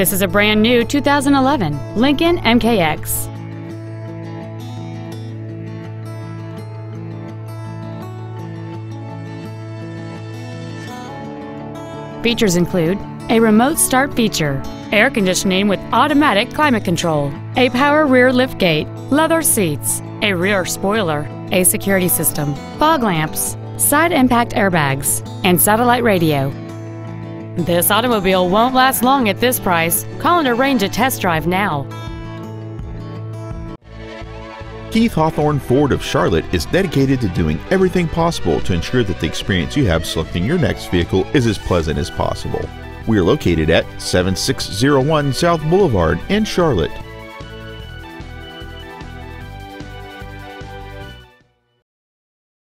This is a brand new 2011 Lincoln MKX. Features include a remote start feature, air conditioning with automatic climate control, a power rear liftgate, leather seats, a rear spoiler, a security system, fog lamps, side impact airbags, and satellite radio. This automobile won't last long at this price. Call and arrange a test drive now. Keith Hawthorne Ford of Charlotte is dedicated to doing everything possible to ensure that the experience you have selecting your next vehicle is as pleasant as possible. We are located at 7601 South Boulevard in Charlotte.